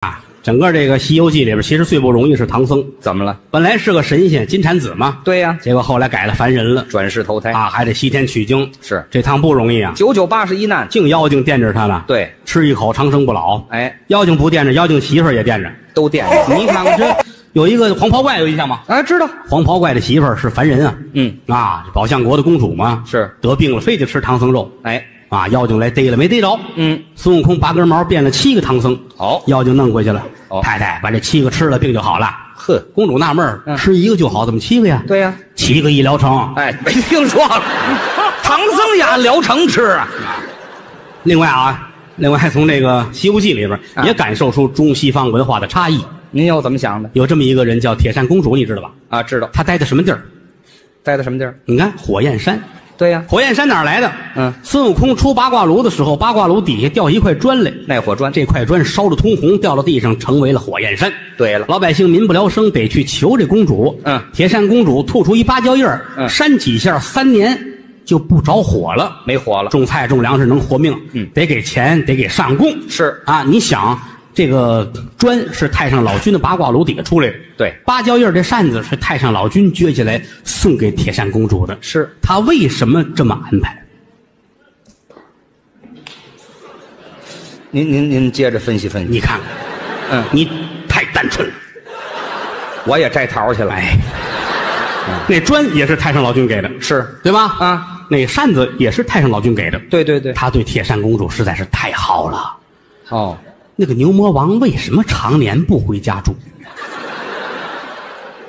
啊，整个这个《西游记》里边，其实最不容易是唐僧。怎么了？本来是个神仙金蝉子嘛，对呀、结果后来改了凡人了转世投胎、啊，还得西天取经，是这趟不容易啊，九九八十一难。净妖精惦着他呢。对，吃一口长生不老。哎，妖精不惦着，妖精媳妇儿也惦着。都惦着。你看看这有一个黄袍怪有印象吗？啊，知道。黄袍怪的媳妇儿是凡人啊，嗯，啊，宝象国的公主嘛，是得病了，非得吃唐僧肉哎，啊，妖精来逮了，没逮着。嗯，孙悟空拔根毛变了七个唐僧，好妖精弄回去了。哦太太把这七个吃了，病就好了。呵，公主纳闷儿嗯吃一个就好，怎么七个呀？对呀、七个一疗程。哎，没听说了，唐僧呀疗程吃啊。另外啊，另外还从这个《西游记》里边啊也感受出中西方文化的差异。您又怎么想的？有这么一个人叫铁扇公主，你知道吧？啊，知道。她待在什么地儿？待在什么地儿？你看火焰山。对呀、火焰山哪儿来的？嗯孙悟空出八卦炉的时候，八卦炉底下掉一块砖来，耐火砖。这块砖烧得通红，掉到地上，成为了火焰山。对了，老百姓民不聊生，得去求这公主。嗯铁扇公主吐出一芭蕉叶儿嗯扇几下，三年就不着火了。没火了。种菜种粮食能活命，嗯得给钱，得给上供。是啊，你想这个砖是太上老君的八卦炉底下出来的，对芭蕉叶这扇子是太上老君撅起来送给铁扇公主的，是他为什么这么安排？您您您接着分析分析。你看看，嗯，你太单纯了。我也摘桃去了。哎，那砖也是太上老君给的，是对吧？啊，那扇子也是太上老君给的。对对对。他对铁扇公主实在是太好了。哦，那个牛魔王为什么常年不回家住？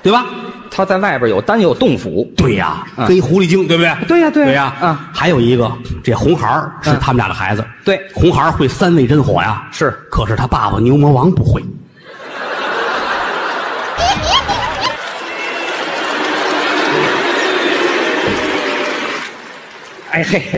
对吧？他在外边有丹有洞府。对呀，嗯跟一狐狸精，对不对？对呀对呀。嗯还有一个，这红孩儿是嗯他们俩的孩子。对红孩儿会三味真火呀。是可是他爸爸牛魔王不会。哎嘿。